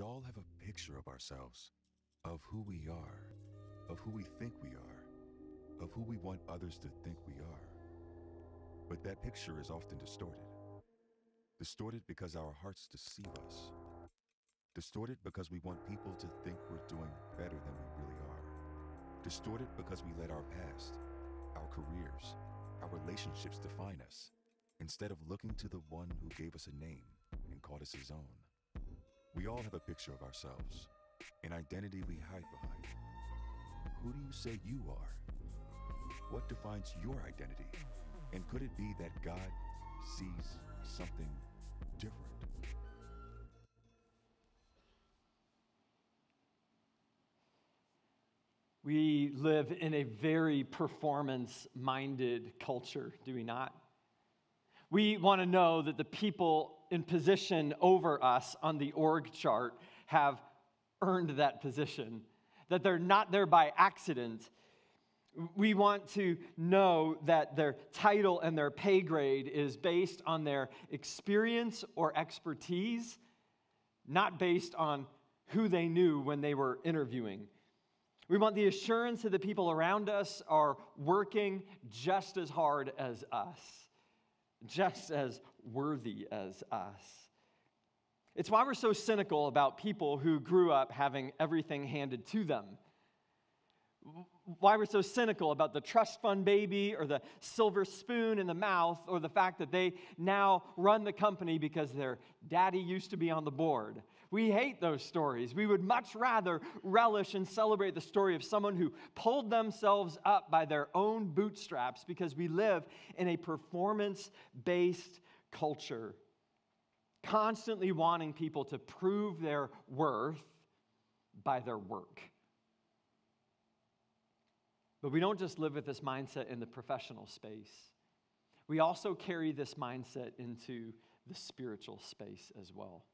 We all have a picture of ourselves, of who we are, of who we think we are, of who we want others to think we are. But that picture is often distorted. Distorted because our hearts deceive us. Distorted because we want people to think we're doing better than we really are. Distorted because we let our past, our careers, our relationships define us, instead of looking to the one who gave us a name and called us his own. We all have a picture of ourselves, an identity we hide behind. Who do you say you are? What defines your identity? And could it be that God sees something different? We live in a very performance minded culture, do we not? We want to know that the people in position over us on the org chart have earned that position, that they're not there by accident. We want to know that their title and their pay grade is based on their experience or expertise, not based on who they knew when they were interviewing. We want the assurance that the people around us are working just as hard as us, just as worthy as us. It's why we're so cynical about people who grew up having everything handed to them why we're so cynical about the trust fund baby or the silver spoon in the mouth or the fact that they now run the company because their daddy used to be on the board. We hate those stories. We would much rather relish and celebrate the story of someone who pulled themselves up by their own bootstraps because we live in a performance based culture, constantly wanting people to prove their worth by their work. But we don't just live with this mindset in the professional space, we also carry this mindset into the spiritual space as well.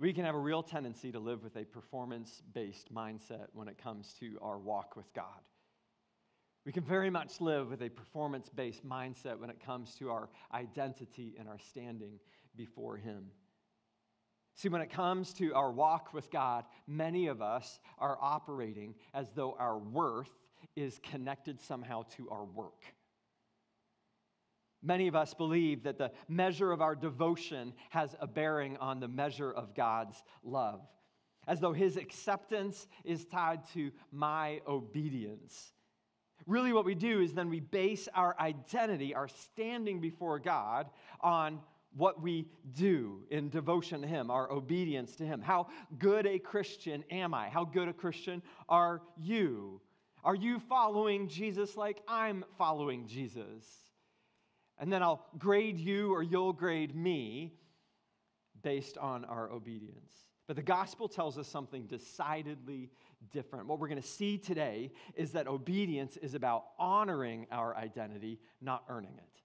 We can have a real tendency to live with a performance based mindset when it comes to our walk with God. We can very much live with a performance based mindset when it comes to our identity and our standing before Him. See, when it comes to our walk with God, many of us are operating as though our worth is connected somehow to our work. Many of us believe that the measure of our devotion has a bearing on the measure of God's love, as though his acceptance is tied to my obedience. Really, what we do is then we base our identity, our standing before God, on what we do in devotion to Him, our obedience to Him. How good a Christian am I? How good a Christian are you? Are you following Jesus like I'm following Jesus? And then I'll grade you or you'll grade me based on our obedience. But the gospel tells us something decidedly different. What we're going to see today is that obedience is about honoring our identity, not earning it.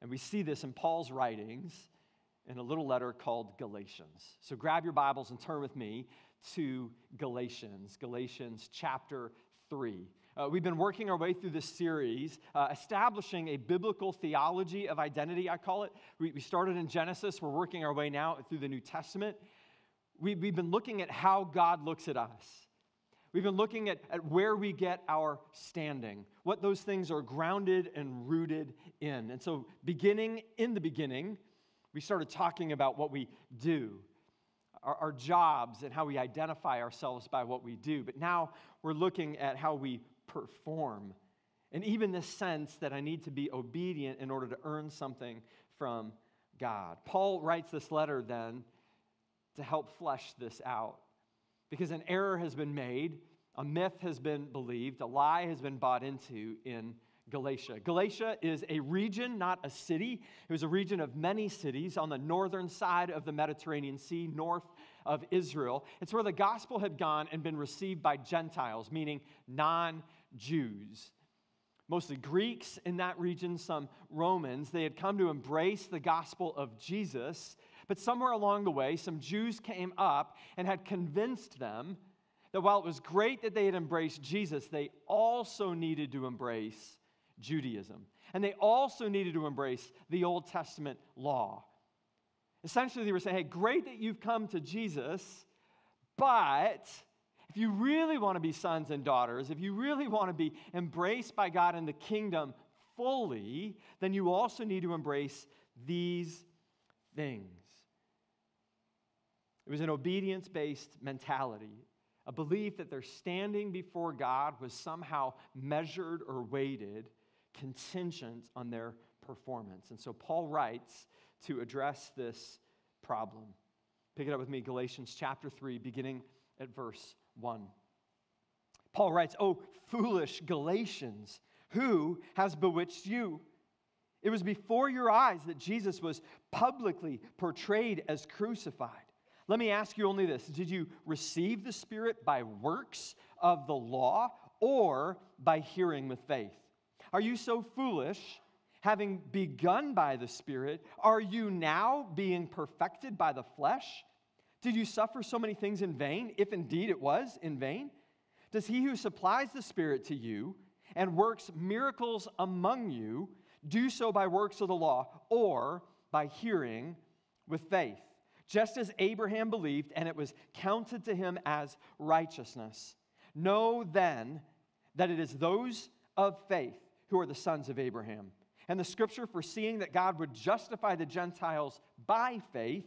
And we see this in Paul's writings in a little letter called Galatians. So grab your Bibles and turn with me to Galatians, Galatians chapter 3. Uh, we've been working our way through this series, uh, establishing a biblical theology of identity, I call it. We, we, started in Genesis, we're working our way now through the New Testament. We, we've been looking at how God looks at us. We've been looking at, at where we get our standing, what those things are grounded and rooted in. And so, beginning in the beginning, we started talking about what we do our jobs and how we identify ourselves by what we do. But now we're looking at how we perform. And even the sense that I need to be obedient in order to earn something from God. Paul writes this letter then to help flesh this out. Because an error has been made, a myth has been believed, a lie has been bought into in Galatia. Galatia is a region, not a city. It was a region of many cities on the northern side of the Mediterranean Sea, north of Israel. It's where the gospel had gone and been received by Gentiles, meaning non Jews. Mostly Greeks in that region, some Romans. They had come to embrace the gospel of Jesus, but somewhere along the way, some Jews came up and had convinced them that while it was great that they had embraced Jesus, they also needed to embrace Judaism. And they also needed to embrace the Old Testament law. Essentially, they were saying, hey, great that you've come to Jesus, but if you really want to be sons and daughters, if you really want to be embraced by God in the kingdom fully, then you also need to embrace these things. It was an obedience based mentality, a belief that their standing before God was somehow measured or weighted contingent on their performance. And so Paul writes to address this problem. Pick it up with me, Galatians chapter 3, beginning at verse 1. Paul writes, Oh, foolish Galatians, who has bewitched you? It was before your eyes that Jesus was publicly portrayed as crucified. Let me ask you only this Did you receive the Spirit by works of the law or by hearing with faith? Are you so foolish? Having begun by the Spirit, are you now being perfected by the flesh? Did you suffer so many things in vain, if indeed it was in vain? Does he who supplies the Spirit to you and works miracles among you do so by works of the law or by hearing with faith? Just as Abraham believed, and it was counted to him as righteousness. Know then that it is those of faith who are the sons of Abraham. And the scripture, foreseeing that God would justify the Gentiles by faith,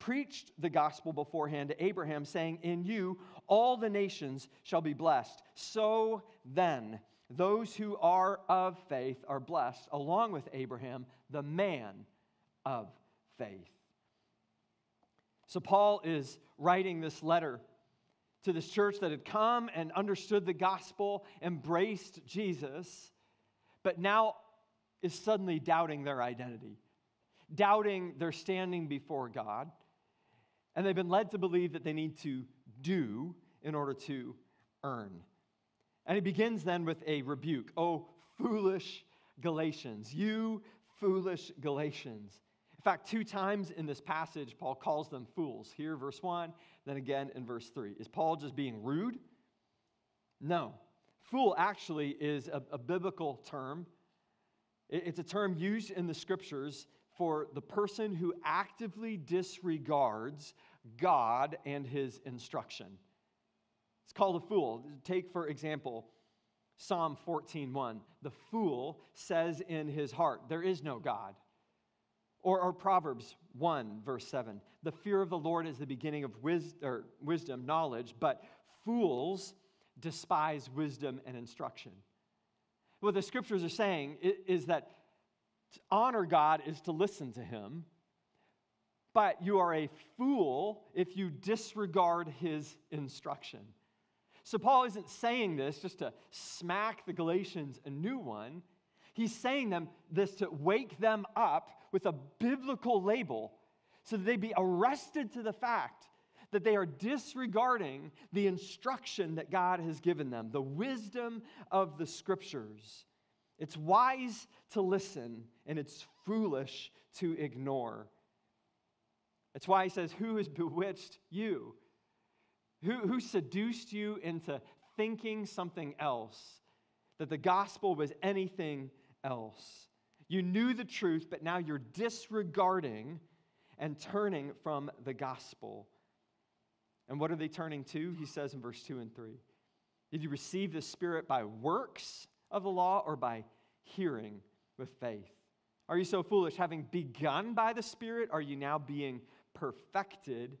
preached the gospel beforehand to Abraham, saying, In you all the nations shall be blessed. So then, those who are of faith are blessed, along with Abraham, the man of faith. So, Paul is writing this letter to this church that had come and understood the gospel, embraced Jesus, but now is suddenly doubting their identity, doubting their standing before God. And they've been led to believe that they need to do in order to earn. And he begins then with a rebuke. Oh, foolish Galatians, you foolish Galatians. In fact, two times in this passage, Paul calls them fools. Here, verse 1, then again in verse 3. Is Paul just being rude? No. Fool actually is a, a biblical term it's a term used in the scriptures for the person who actively disregards God and his instruction. It's called a fool. Take, for example, Psalm 14:1. The fool says in his heart, There is no God. Or, or Proverbs 1, verse 7. The fear of the Lord is the beginning of wisdom, wisdom, knowledge, but fools despise wisdom and instruction. What the scriptures are saying is that to honor God is to listen to Him, but you are a fool if you disregard His instruction. So, Paul isn't saying this just to smack the Galatians a new one. He's saying them this to wake them up with a biblical label so that they be arrested to the fact that they are disregarding the instruction that God has given them, the wisdom of the scriptures. It's wise to listen, and it's foolish to ignore. That's why he says, Who has bewitched you? Who, who seduced you into thinking something else? That the gospel was anything else. You knew the truth, but now you're disregarding and turning from the gospel. And what are they turning to? He says in verse 2 and 3. Did you receive the Spirit by works of the law or by hearing with faith? Are you so foolish? Having begun by the Spirit, are you now being perfected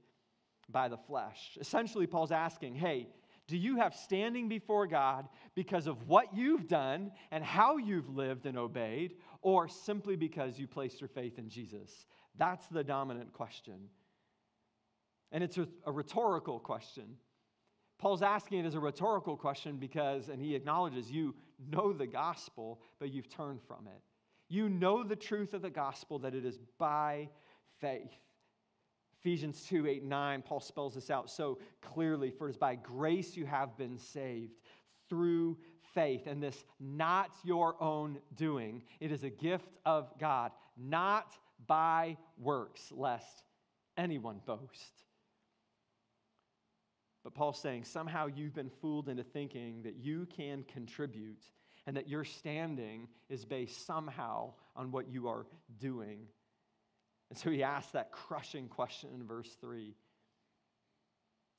by the flesh? Essentially, Paul's asking, hey, do you have standing before God because of what you've done and how you've lived and obeyed, or simply because you placed your faith in Jesus? That's the dominant question. And it's a, rhetorical question. Paul's asking it as a rhetorical question because, and he acknowledges you know the gospel, but you've turned from it. You know the truth of the gospel that it is by faith. Ephesians 2 8 9, Paul spells this out so clearly. For it is by grace you have been saved through faith, and this not your own doing. It is a gift of God, not by works, lest anyone boast. But Paul's saying somehow you've been fooled into thinking that you can contribute and that your standing is based somehow on what you are doing. And so he asks that crushing question in verse 3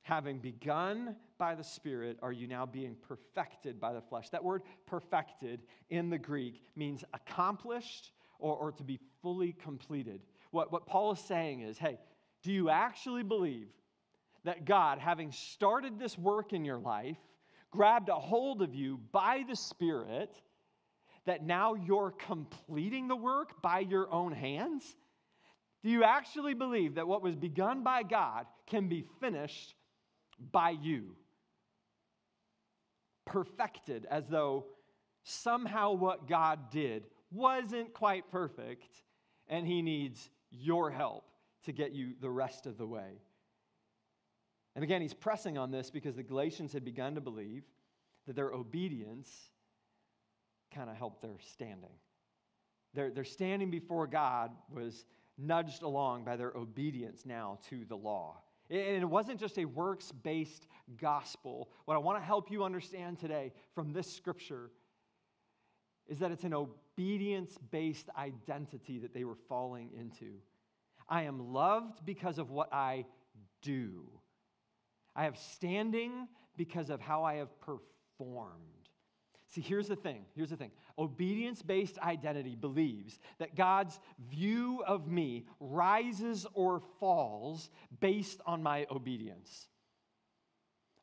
Having begun by the Spirit, are you now being perfected by the flesh? That word perfected in the Greek means accomplished or, or to be fully completed. What, what Paul is saying is hey, do you actually believe that God, having started this work in your life, grabbed a hold of you by the Spirit, that now you're completing the work by your own hands? Do you actually believe that what was begun by God can be finished by you. Perfected, as though somehow what God did wasn't quite perfect, and He needs your help to get you the rest of the way. And again, he's pressing on this because the Galatians had begun to believe that their obedience kind of helped their standing. Their, their standing before God was nudged along by their obedience now to the law. And it wasn't just a works based gospel. What I want to help you understand today from this scripture is that it's an obedience based identity that they were falling into. I am loved because of what I do, I have standing because of how I have performed. See, here's the thing. Here's the thing. Obedience based identity believes that God's view of me rises or falls based on my obedience.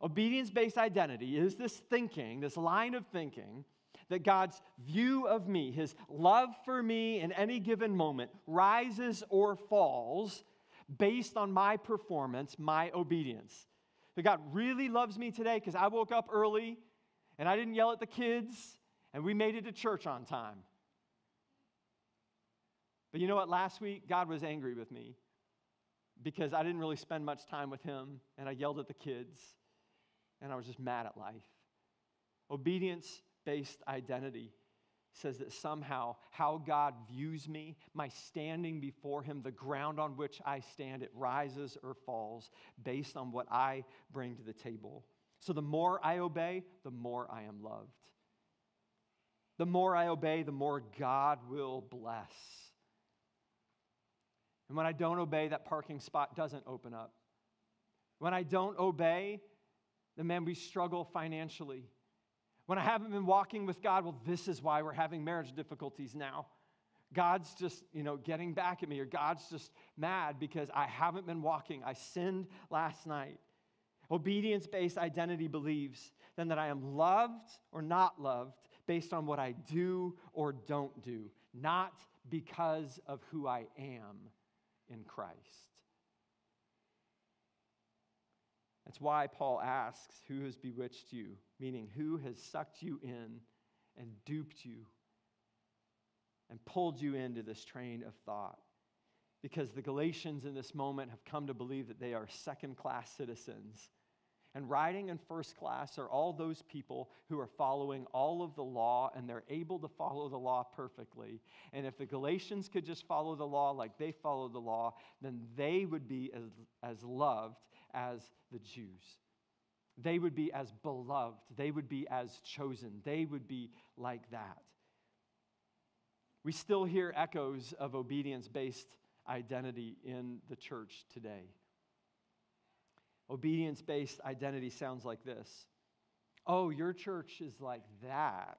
Obedience based identity is this thinking, this line of thinking, that God's view of me, his love for me in any given moment, rises or falls based on my performance, my obedience. That God really loves me today because I woke up early and I didn't yell at the kids, and we made it to church on time. But you know what? Last week, God was angry with me because I didn't really spend much time with Him, and I yelled at the kids, and I was just mad at life. Obedience based identity says that somehow how God views me, my standing before Him, the ground on which I stand, it rises or falls based on what I bring to the table. So the more I obey, the more I am loved. The more I obey, the more God will bless. And when I don't obey, that parking spot doesn't open up. When I don't obey, then man, we struggle financially. When I haven't been walking with God, well, this is why we're having marriage difficulties now. God's just, you know, getting back at me, or God's just mad because I haven't been walking. I sinned last night. Obedience based identity believes then that I am loved or not loved based on what I do or don't do, not because of who I am in Christ. That's why Paul asks, Who has bewitched you? Meaning, who has sucked you in and duped you and pulled you into this train of thought? Because the Galatians in this moment have come to believe that they are second class citizens and riding in first class are all those people who are following all of the law and they're able to follow the law perfectly. And if the Galatians could just follow the law like they follow the law, then they would be as, as loved as the Jews. They would be as beloved. They would be as chosen. They would be like that. We still hear echoes of obedience based identity in the church today. Obedience based identity sounds like this Oh, your church is like that.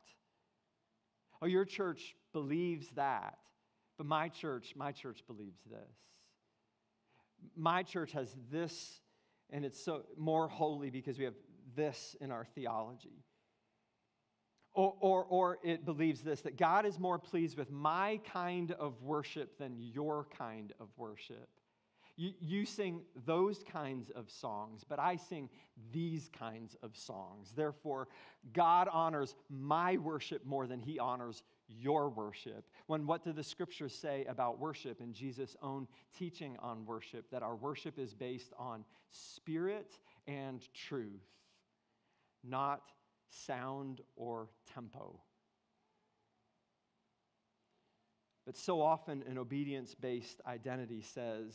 Oh, your church believes that. But my church, my church believes this. My church has this, and it's so more holy because we have this in our theology. Or, or, or it believes this that God is more pleased with my kind of worship than your kind of worship. You, you sing those kinds of songs, but I sing these kinds of songs. Therefore, God honors my worship more than he honors your worship. When what do the scriptures say about worship and Jesus' own teaching on worship? That our worship is based on spirit and truth, not sound or tempo. But so often, an obedience based identity says,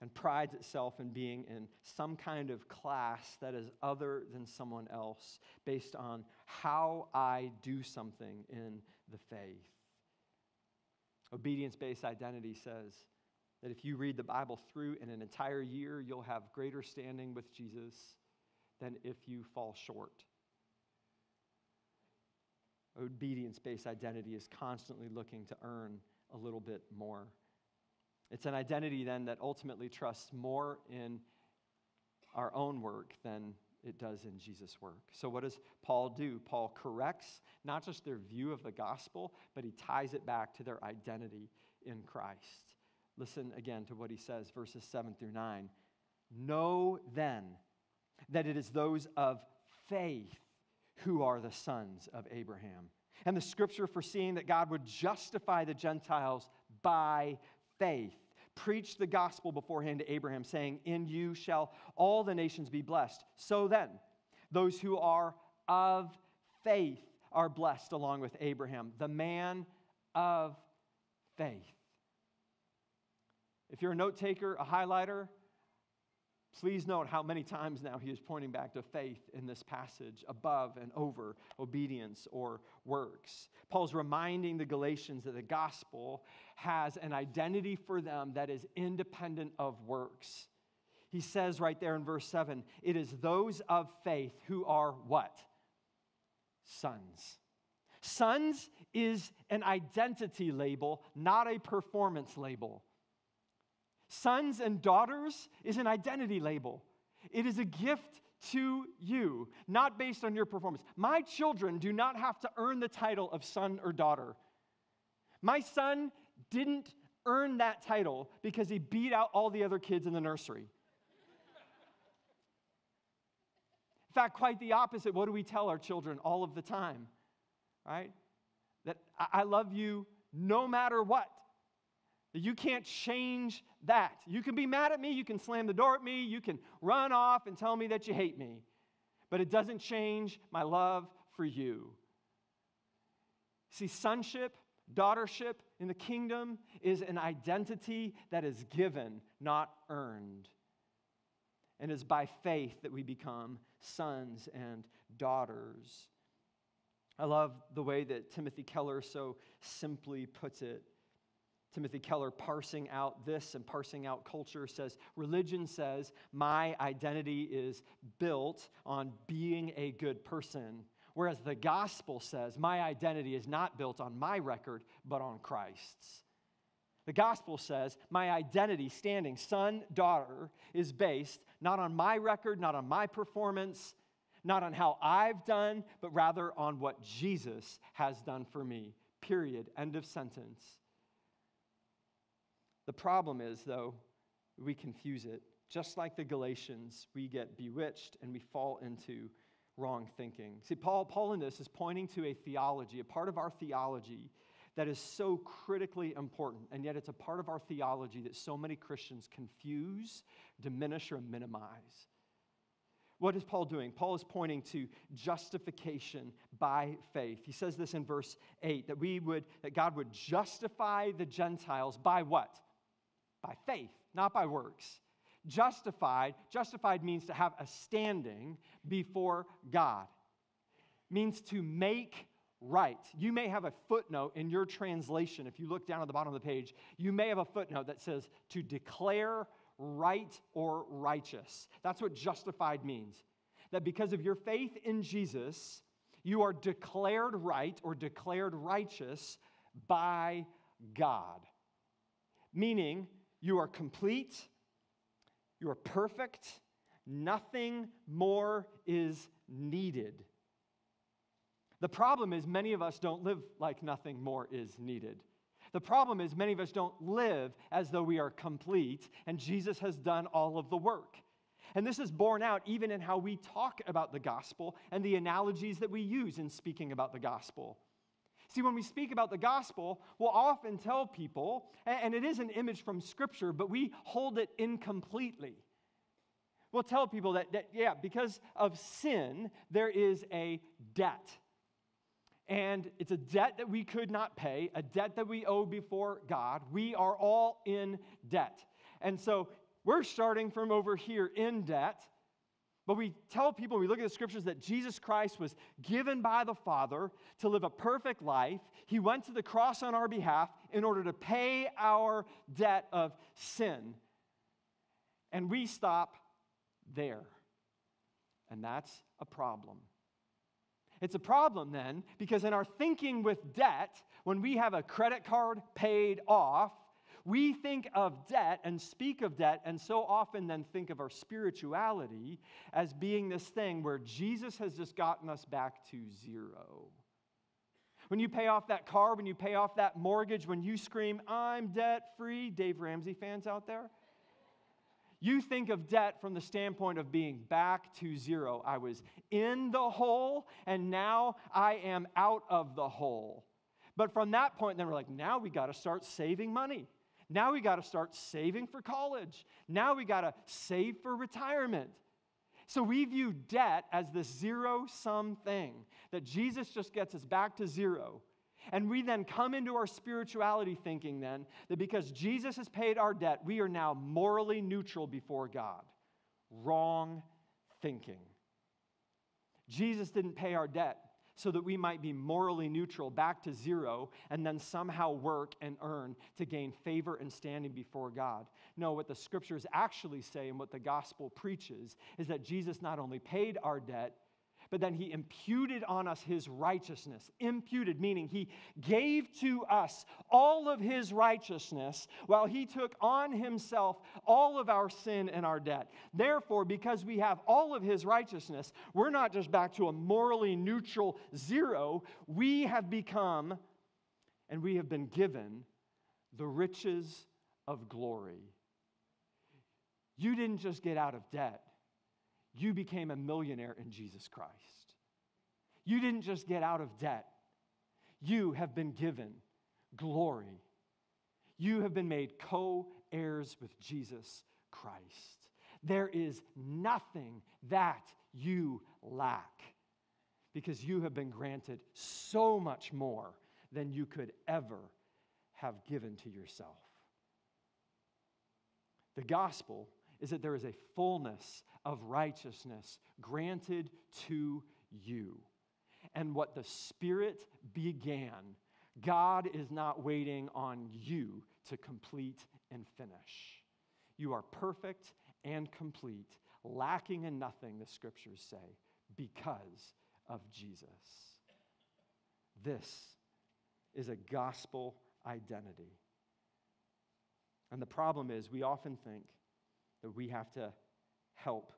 and prides itself in being in some kind of class that is other than someone else based on how I do something in the faith. Obedience based identity says that if you read the Bible through in an entire year, you'll have greater standing with Jesus than if you fall short. Obedience based identity is constantly looking to earn a little bit more. It's an identity then that ultimately trusts more in our own work than it does in Jesus' work. So, what does Paul do? Paul corrects not just their view of the gospel, but he ties it back to their identity in Christ. Listen again to what he says, verses 7 through 9. Know then that it is those of faith who are the sons of Abraham. And the scripture foreseeing that God would justify the Gentiles by faith preached the gospel beforehand to Abraham, saying, In you shall all the nations be blessed. So then, those who are of faith are blessed along with Abraham, the man of faith. If you're a note taker, a highlighter, please note how many times now he is pointing back to faith in this passage above and over obedience or works. Paul's reminding the Galatians that the gospel has an identity for them that is independent of works. He says right there in verse 7 it is those of faith who are what? Sons. Sons is an identity label, not a performance label. Sons and daughters is an identity label. It is a gift to you, not based on your performance. My children do not have to earn the title of son or daughter. My son didn't earn that title because he beat out all the other kids in the nursery. In fact, quite the opposite. What do we tell our children all of the time? Right? That I love you no matter what. That you can't change that. You can be mad at me, you can slam the door at me, you can run off and tell me that you hate me, but it doesn't change my love for you. See, sonship, daughtership in the kingdom is an identity that is given, not earned. And it's by faith that we become sons and daughters. I love the way that Timothy Keller so simply puts it. Timothy Keller, parsing out this and parsing out culture, says religion says my identity is built on being a good person, whereas the gospel says my identity is not built on my record, but on Christ's. The gospel says my identity, standing son, daughter, is based not on my record, not on my performance, not on how I've done, but rather on what Jesus has done for me. Period. End of sentence. The problem is, though, we confuse it. Just like the Galatians, we get bewitched and we fall into wrong thinking. See, Paul, Paul in this is pointing to a theology, a part of our theology that is so critically important, and yet it's a part of our theology that so many Christians confuse, diminish, or minimize. What is Paul doing? Paul is pointing to justification by faith. He says this in verse 8 that we would that God would justify the Gentiles by what? By faith, not by works. Justified, justified means to have a standing before God. Means to make right. You may have a footnote in your translation. If you look down at the bottom of the page, you may have a footnote that says to declare right or righteous. That's what justified means. That because of your faith in Jesus, you are declared right or declared righteous by God. Meaning, you are complete, you are perfect, nothing more is needed. The problem is, many of us don't live like nothing more is needed. The problem is, many of us don't live as though we are complete and Jesus has done all of the work. And this is borne out even in how we talk about the gospel and the analogies that we use in speaking about the gospel. See, when we speak about the gospel, we'll often tell people, and it is an image from Scripture, but we hold it incompletely. We'll tell people that, that yeah, because of sin, there is a debt. And it's a debt that we could not pay, a debt that we owe before God. We are all in debt. And so we're starting from over here in debt. But we tell people, we look at the scriptures, that Jesus Christ was given by the Father to live a perfect life. He went to the cross on our behalf in order to pay our debt of sin. And we stop there. And that's a problem. It's a problem then because in our thinking with debt, when we have a credit card paid off, we think of debt and speak of debt, and so often then think of our spirituality as being this thing where Jesus has just gotten us back to zero. When you pay off that car, when you pay off that mortgage, when you scream, I'm debt free, Dave Ramsey fans out there, you think of debt from the standpoint of being back to zero. I was in the hole, and now I am out of the hole. But from that point, then we're like, now we got to start saving money. Now we got to start saving for college. Now we got to save for retirement. So we view debt as this zero sum thing that Jesus just gets us back to zero. And we then come into our spirituality thinking then that because Jesus has paid our debt, we are now morally neutral before God. Wrong thinking. Jesus didn't pay our debt so that we might be morally neutral, back to zero, and then somehow work and earn to gain favor and standing before God. No, what the scriptures actually say and what the gospel preaches is that Jesus not only paid our debt, but then he imputed on us his righteousness. Imputed, meaning he gave to us all of his righteousness while he took on himself all of our sin and our debt. Therefore, because we have all of his righteousness, we're not just back to a morally neutral zero, we have become and we have been given the riches of glory. You didn't just get out of debt you became a millionaire in Jesus Christ. You didn't just get out of debt, you have been given glory. You have been made co heirs with Jesus Christ. There is nothing that you lack because you have been granted so much more than you could ever have given to yourself. The gospel is that there is a fullness of righteousness granted to you. And what the Spirit began, God is not waiting on you to complete and finish. You are perfect and complete, lacking in nothing, the scriptures say, because of Jesus. This is a gospel identity. And the problem is, we often think that we have to help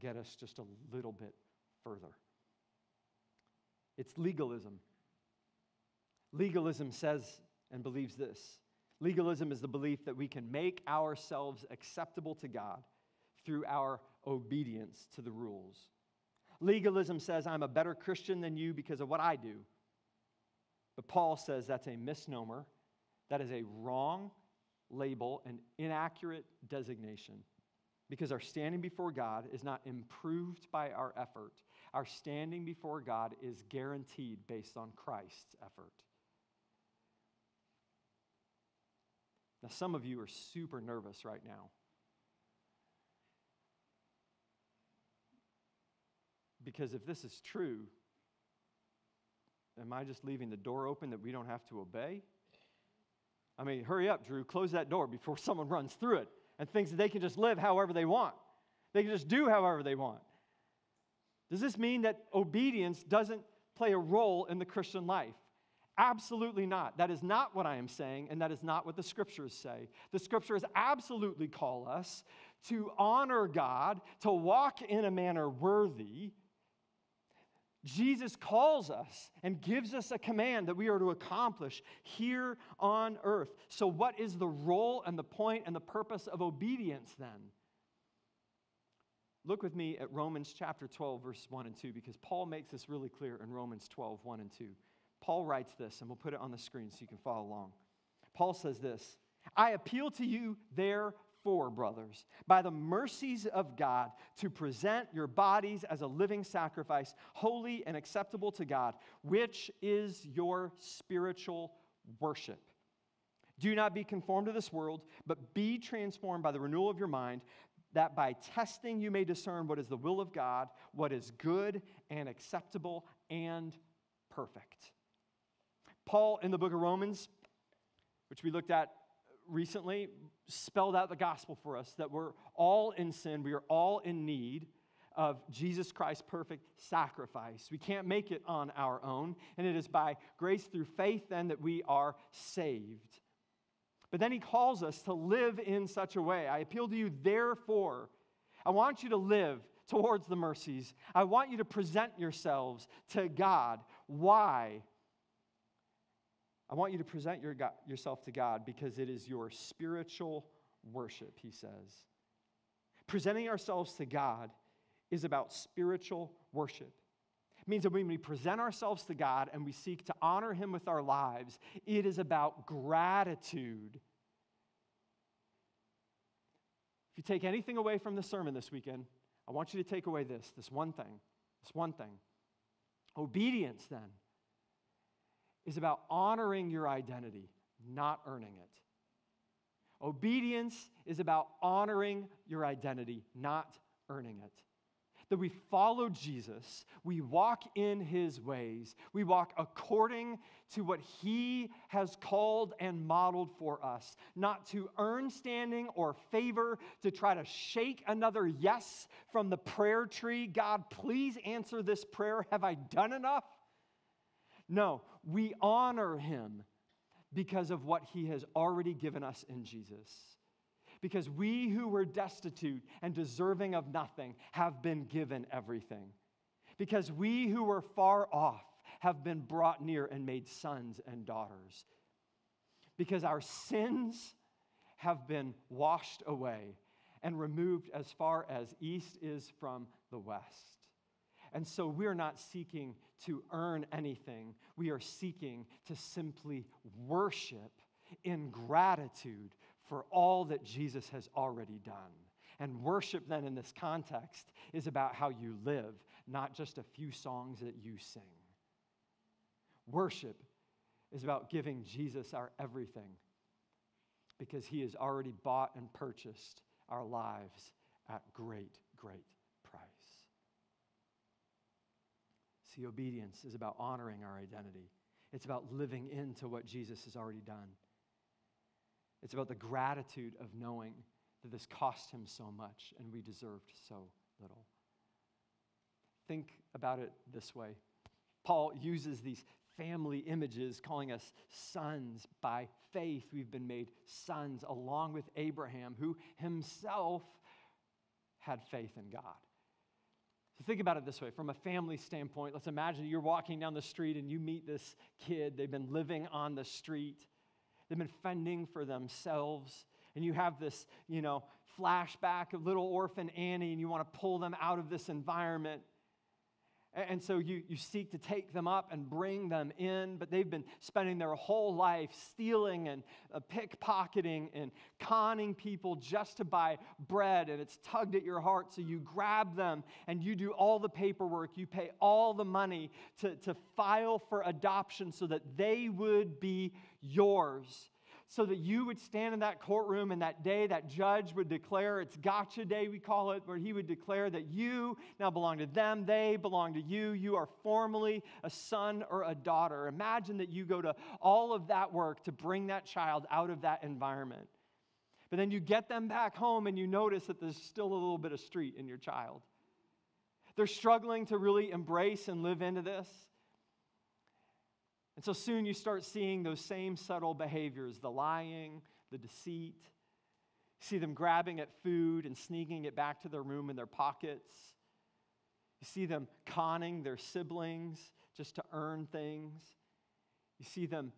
get us just a little bit further. It's legalism. Legalism says and believes this legalism is the belief that we can make ourselves acceptable to God through our obedience to the rules. Legalism says, I'm a better Christian than you because of what I do. But Paul says that's a misnomer. That is a wrong label, an inaccurate designation because our standing before God is not improved by our effort. Our standing before God is guaranteed based on Christ's effort. Now, some of you are super nervous right now. Because if this is true, am I just leaving the door open that we don't have to obey? I mean, hurry up, Drew, close that door before someone runs through it and thinks that they can just live however they want. They can just do however they want. Does this mean that obedience doesn't play a role in the Christian life? Absolutely not. That is not what I am saying, and that is not what the scriptures say. The scriptures absolutely call us to honor God, to walk in a manner worthy Jesus calls us and gives us a command that we are to accomplish here on earth. So, what is the role and the point and the purpose of obedience then? Look with me at Romans chapter 12, verse 1 and 2, because Paul makes this really clear in Romans 12, 1 and 2. Paul writes this, and we'll put it on the screen so you can follow along. Paul says this I appeal to you, therefore 4, brothers, by the mercies of God, to present your bodies as a living sacrifice, holy and acceptable to God, which is your spiritual worship. Do not be conformed to this world, but be transformed by the renewal of your mind, that by testing you may discern what is the will of God, what is good and acceptable and perfect. Paul in the book of Romans, which we looked at recently, spelled out the gospel for us that we're all in sin, we are all in need of Jesus Christ's perfect sacrifice. We can't make it on our own, and it is by grace through faith then that we are saved. But then he calls us to live in such a way. I appeal to you, therefore, I want you to live towards the mercies. I want you to present yourselves to God. Why? I want you to present your yourself to God because it is your spiritual worship, he says. Presenting ourselves to God is about spiritual worship. It means that when we present ourselves to God and we seek to honor Him with our lives, it is about gratitude. If you take anything away from the sermon this weekend, I want you to take away this this one thing. This one thing. Obedience, then, is about honoring your identity, not earning it. Obedience is about honoring your identity, not earning it that we follow Jesus, we walk in his ways, we walk according to what he has called and modeled for us, not to earn standing or favor, to try to shake another yes from the prayer tree. God, please answer this prayer. Have I done enough? No, we honor him because of what he has already given us in Jesus because we who were destitute and deserving of nothing have been given everything. Because we who were far off have been brought near and made sons and daughters. Because our sins have been washed away and removed as far as east is from the west. And so we're not seeking to earn anything. We are seeking to simply worship in gratitude for all that Jesus has already done. And worship, then, in this context, is about how you live, not just a few songs that you sing. Worship is about giving Jesus our everything because he has already bought and purchased our lives at great, great See, obedience is about honoring our identity, it's about living into what Jesus has already done. It's about the gratitude of knowing that this cost him so much and we deserved so little. Think about it this way Paul uses these family images, calling us sons. By faith, we've been made sons, along with Abraham, who himself had faith in God. So think about it this way from a family standpoint, let's imagine you're walking down the street and you meet this kid. They've been living on the street. They've been fending for themselves. And you have this, you know, flashback of little orphan Annie, and you want to pull them out of this environment. And so you, you seek to take them up and bring them in, but they've been spending their whole life stealing and uh, pickpocketing and conning people just to buy bread, and it's tugged at your heart. So you grab them and you do all the paperwork. You pay all the money to, to file for adoption so that they would be yours so that you would stand in that courtroom and that day that judge would declare it's gotcha day we call it where he would declare that you now belong to them they belong to you you are formally a son or a daughter. Imagine that you go to all of that work to bring that child out of that environment. But then you get them back home and you notice that there's still a little bit of street in your child. They're struggling to really embrace and live into this and so soon you start seeing those same subtle behaviors the lying, the deceit. You see them grabbing at food and sneaking it back to their room in their pockets. You see them conning their siblings just to earn things. You see them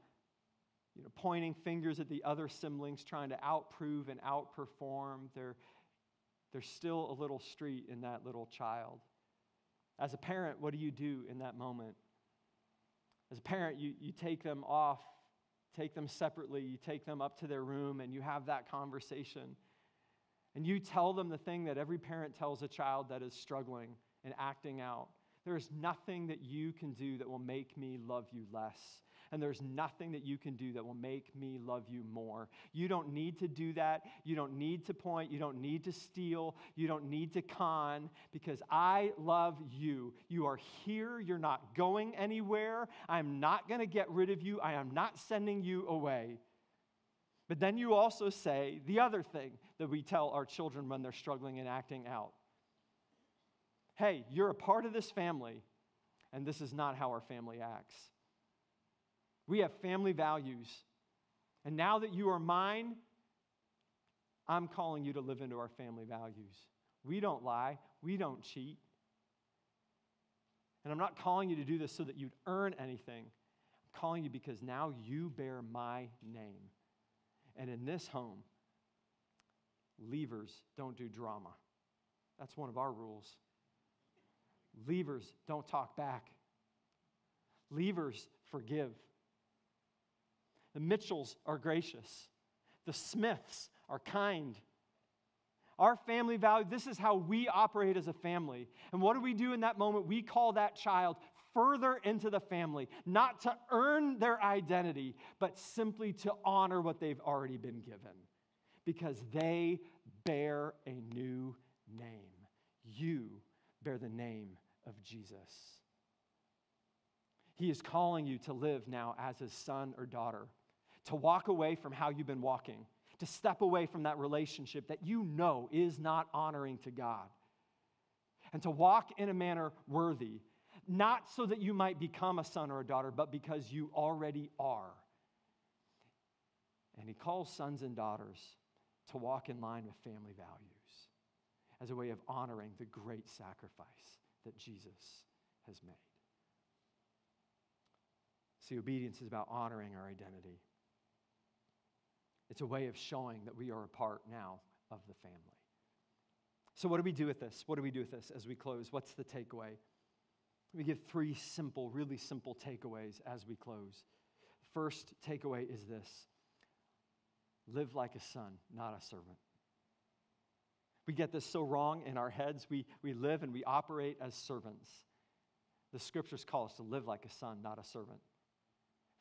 you know, pointing fingers at the other siblings, trying to outprove and outperform. There, there's still a little street in that little child. As a parent, what do you do in that moment? As a parent, you, you take them off, take them separately, you take them up to their room, and you have that conversation. And you tell them the thing that every parent tells a child that is struggling and acting out. There is nothing that you can do that will make me love you less. And there's nothing that you can do that will make me love you more. You don't need to do that. You don't need to point. You don't need to steal. You don't need to con because I love you. You are here. You're not going anywhere. I'm not going to get rid of you. I am not sending you away. But then you also say the other thing that we tell our children when they're struggling and acting out hey, you're a part of this family, and this is not how our family acts. We have family values. And now that you are mine, I'm calling you to live into our family values. We don't lie, we don't cheat. And I'm not calling you to do this so that you'd earn anything. I'm calling you because now you bear my name. And in this home, leavers don't do drama. That's one of our rules. Leavers don't talk back. Leavers forgive. The Mitchells are gracious. The Smiths are kind. Our family value, this is how we operate as a family. And what do we do in that moment? We call that child further into the family, not to earn their identity, but simply to honor what they've already been given because they bear a new name. You bear the name of Jesus. He is calling you to live now as his son or daughter, to walk away from how you've been walking, to step away from that relationship that you know is not honoring to God, and to walk in a manner worthy, not so that you might become a son or a daughter, but because you already are. And he calls sons and daughters to walk in line with family values as a way of honoring the great sacrifice that Jesus has made. See, obedience is about honoring our identity. It's a way of showing that we are a part now of the family. So, what do we do with this? What do we do with this as we close? What's the takeaway? We give three simple, really simple takeaways as we close. First takeaway is this live like a son, not a servant. We get this so wrong in our heads. We, we live and we operate as servants. The scriptures call us to live like a son, not a servant.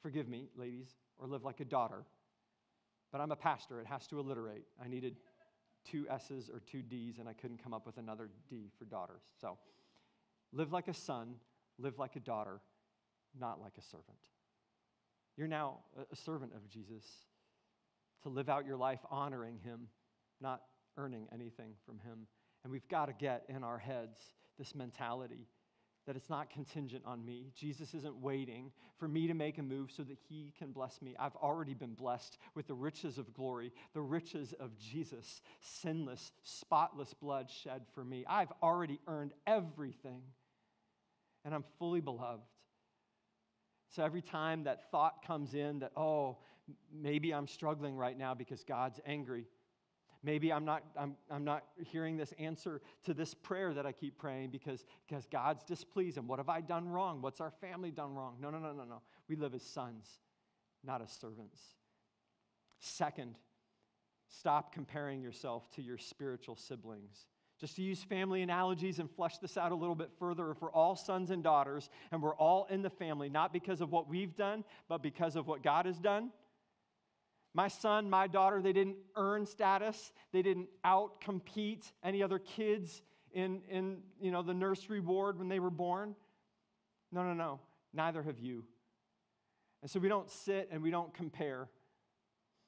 Forgive me, ladies, or live like a daughter. But I'm a pastor, it has to alliterate. I needed two S's or two D's, and I couldn't come up with another D for daughters. So live like a son, live like a daughter, not like a servant. You're now a servant of Jesus to live out your life honoring him, not earning anything from Him. And we've got to get in our heads this mentality that it's not contingent on me. Jesus isn't waiting for me to make a move so that he can bless me. I've already been blessed with the riches of glory, the riches of Jesus, sinless, spotless blood shed for me. I've already earned everything, and I'm fully beloved. So every time that thought comes in that, oh, maybe I'm struggling right now because God's angry, Maybe I'm not, I'm, I'm not hearing this answer to this prayer that I keep praying because, because God's displeased. And what have I done wrong? What's our family done wrong? No, no, no, no, no. We live as sons, not as servants. Second, stop comparing yourself to your spiritual siblings. Just to use family analogies and flesh this out a little bit further, if we're all sons and daughters and we're all in the family, not because of what we've done, but because of what God has done, my son, my daughter, they didn't earn status. They didn't outcompete any other kids in, in you know, the nursery ward when they were born. No, no, no. Neither have you. And so we don't sit and we don't compare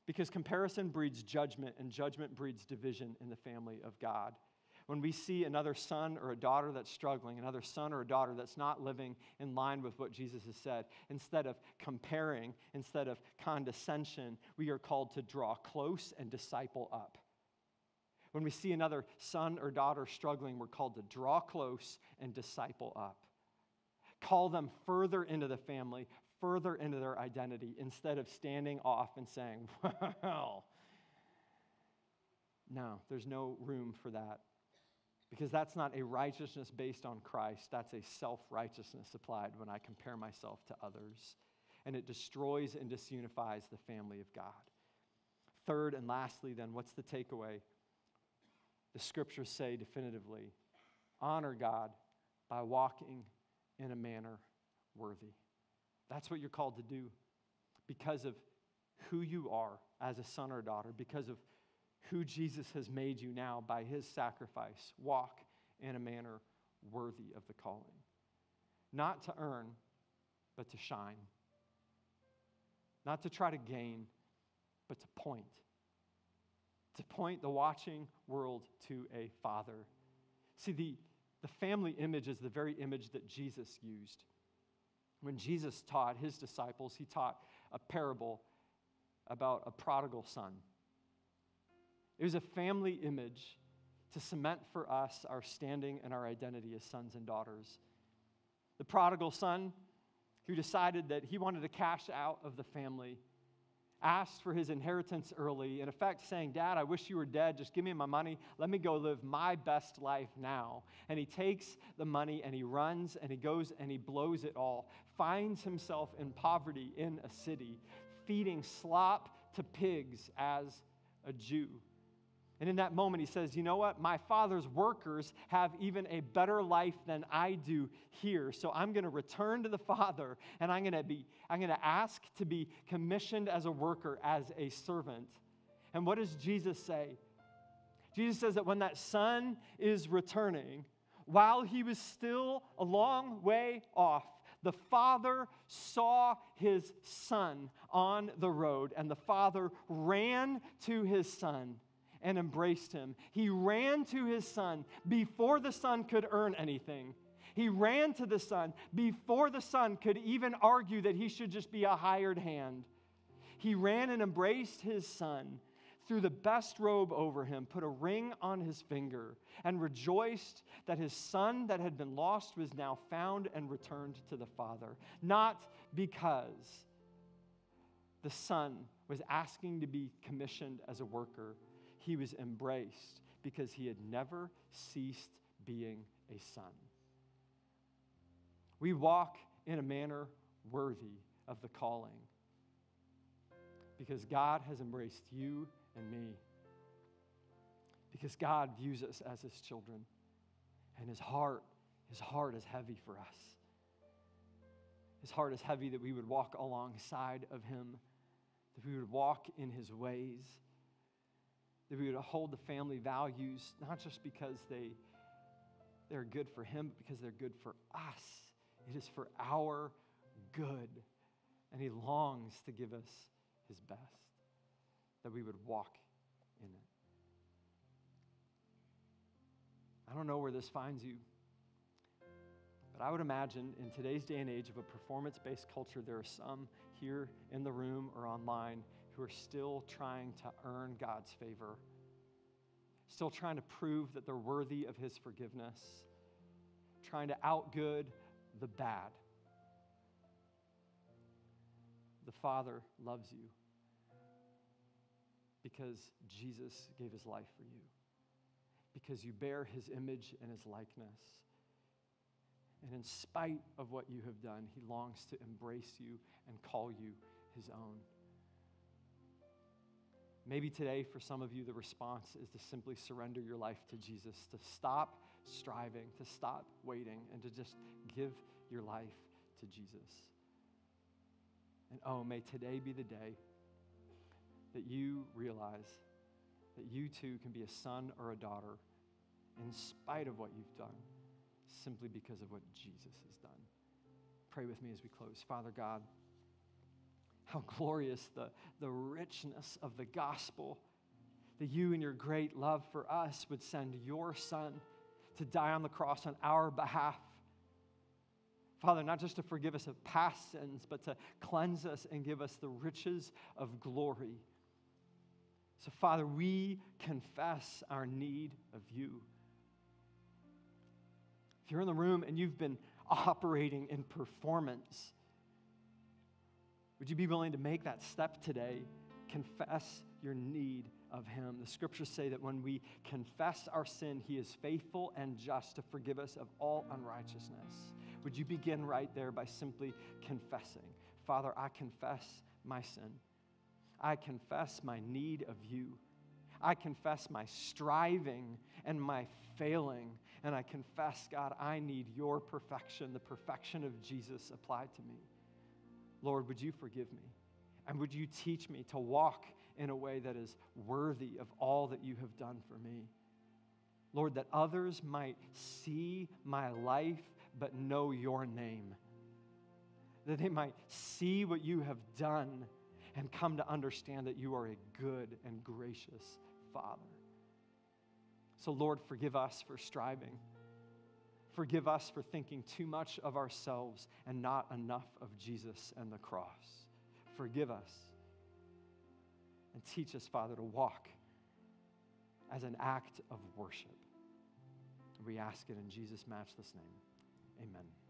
because comparison breeds judgment, and judgment breeds division in the family of God when we see another son or a daughter that's struggling, another son or a daughter that's not living in line with what Jesus has said, instead of comparing, instead of condescension, we are called to draw close and disciple up. When we see another son or daughter struggling, we're called to draw close and disciple up. Call them further into the family, further into their identity, instead of standing off and saying, well, no, there's no room for that because that's not a righteousness based on Christ. That's a self righteousness applied when I compare myself to others. And it destroys and disunifies the family of God. Third and lastly, then, what's the takeaway? The scriptures say definitively honor God by walking in a manner worthy. That's what you're called to do. because of who you are as a son or daughter, because of who Jesus has made you now by his sacrifice. Walk in a manner worthy of the calling. Not to earn, but to shine. Not to try to gain, but to point. To point the watching world to a father. See, the, the family image is the very image that Jesus used. When Jesus taught his disciples, he taught a parable about a prodigal son. It was a family image to cement for us our standing and our identity as sons and daughters. The prodigal son, who decided that he wanted to cash out of the family, asked for his inheritance early, in effect saying, Dad, I wish you were dead. Just give me my money. Let me go live my best life now. And he takes the money and he runs and he goes and he blows it all, finds himself in poverty in a city, feeding slop to pigs as a Jew. And in that moment, he says, You know what? My father's workers have even a better life than I do here. So I'm going to return to the father and I'm going to be, I'm going to ask to be commissioned as a worker, as a servant. And what does Jesus say? Jesus says that when that son is returning, while he was still a long way off, the father saw his son on the road, and the father ran to his son and embraced him. He ran to his son before the son could earn anything. He ran to the son before the son could even argue that he should just be a hired hand. He ran and embraced his son, threw the best robe over him, put a ring on his finger, and rejoiced that his son that had been lost was now found and returned to the father. Not because the son was asking to be commissioned as a worker, he was embraced because he had never ceased being a son. We walk in a manner worthy of the calling because God has embraced you and me. Because God views us as his children. And his heart, his heart is heavy for us. His heart is heavy that we would walk alongside of him, that we would walk in his ways that we would hold the family values not just because they, they're good for him, but because they're good for us. It is for our good. And he longs to give us his best, that we would walk in it. I don't know where this finds you, but I would imagine in today's day and age of a performance based culture, there are some here in the room or online who are still trying to earn God's favor, still trying to prove that they're worthy of His forgiveness, trying to outgood the bad. The Father loves you because Jesus gave His life for you, because you bear His image and His likeness. And in spite of what you have done, He longs to embrace you and call you His own. Maybe today, for some of you, the response is to simply surrender your life to Jesus, to stop striving, to stop waiting, and to just give your life to Jesus. And oh, may today be the day that you realize that you too can be a son or a daughter in spite of what you've done, simply because of what Jesus has done. Pray with me as we close. Father God, how glorious the, the richness of the gospel that you, and your great love for us, would send your Son to die on the cross on our behalf. Father, not just to forgive us of past sins, but to cleanse us and give us the riches of glory. So, Father, we confess our need of you. If you're in the room and you've been operating in performance, would you be willing to make that step today? Confess your need of Him. The scriptures say that when we confess our sin, He is faithful and just to forgive us of all unrighteousness. Would you begin right there by simply confessing? Father, I confess my sin. I confess my need of you. I confess my striving and my failing. And I confess, God, I need your perfection, the perfection of Jesus applied to me. Lord, would you forgive me? And would you teach me to walk in a way that is worthy of all that you have done for me? Lord, that others might see my life but know your name. That they might see what you have done and come to understand that you are a good and gracious Father. So, Lord, forgive us for striving. Forgive us for thinking too much of ourselves and not enough of Jesus and the cross. Forgive us. And teach us, Father, to walk as an act of worship. We ask it in Jesus' matchless name. Amen.